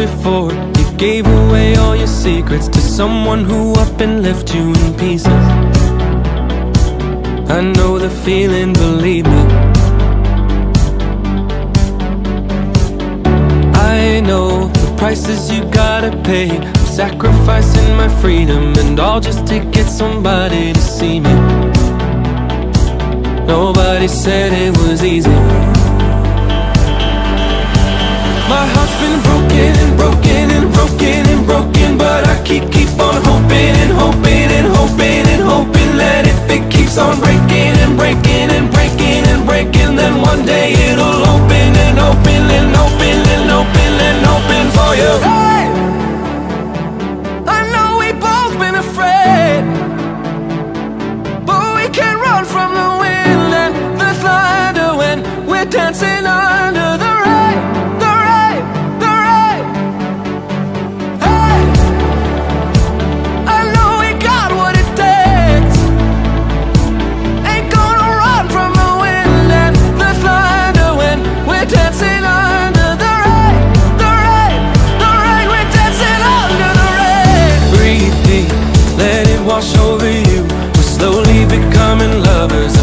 before. You gave away all your secrets To someone who up and left you in pieces. I know the feeling, believe me. I know the prices you gotta pay. I'm sacrificing my freedom And all just to get somebody to see me. Nobody said it was easy Heart's been broken and broken and broken and broken But I keep, keep on hoping and hoping and hoping and hoping That if it keeps on breaking and breaking and breaking and breaking Then one day it'll open and open and open and open becoming lovers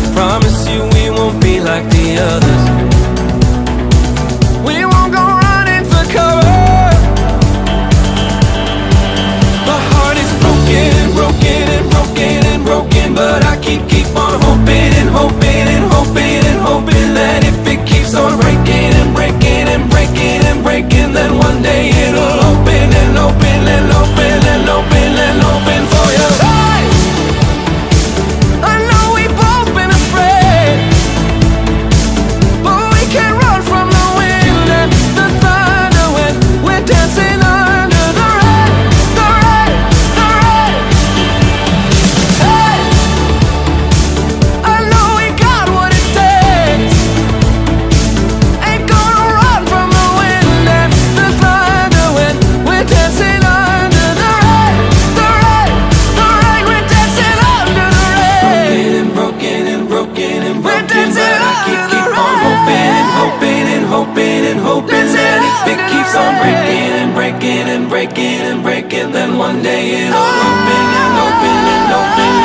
breaking and it and break it, and break it. then one day it'll open and open and open.